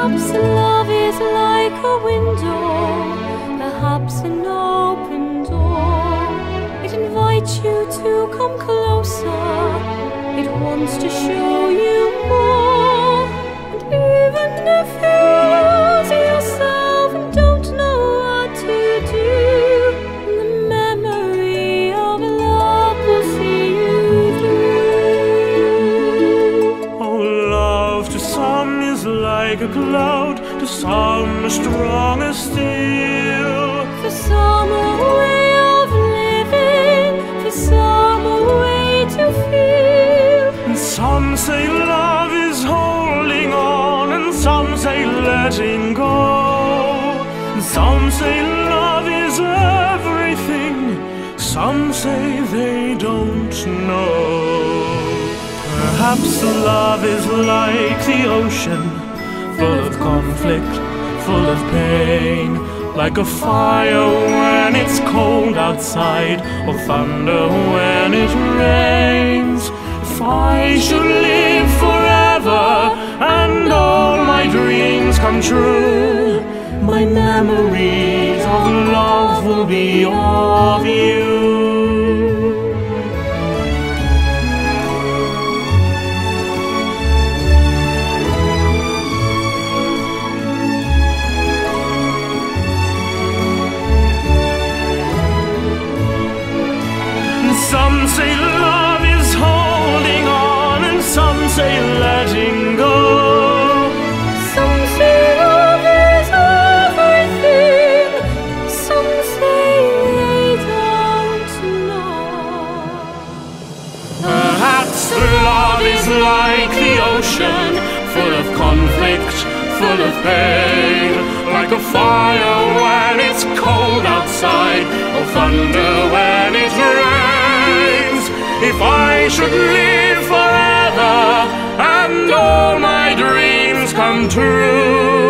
Perhaps love is like a window, perhaps an open door. It invites you to come closer, it wants to show some stronger still. For some a way of living, for some a way to feel. And some say love is holding on, and some say letting go. And some say love is everything, some say they don't know. Perhaps love is like the ocean, full of conflict, full of pain. Like a fire when it's cold outside, or thunder when it rains. If I should live forever and all my dreams come true, my memories of love will be of you. Some say letting go. Some say love is everything, some say they don't know. Perhaps love is like the ocean, full of conflict, full of pain. Like a fire when it's cold outside, or thunder when it rains. If I should live forever and all my dreams come true.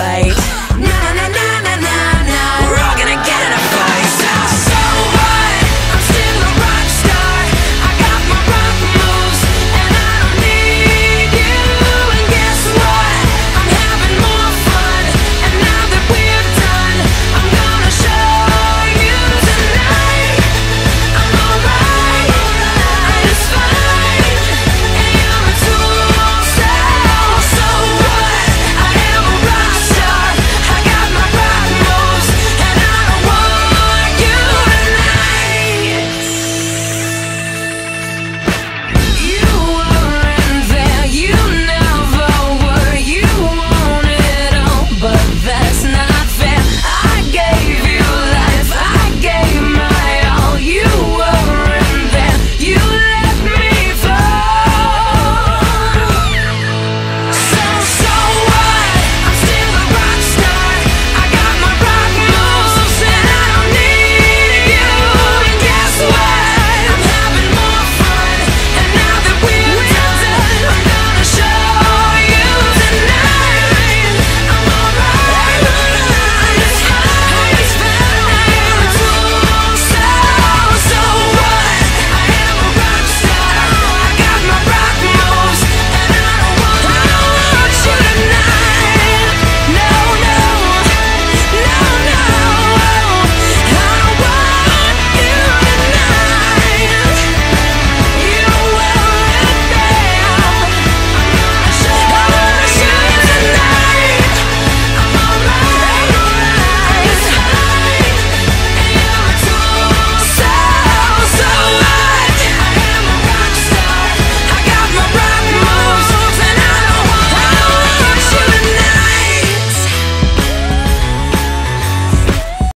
Fight.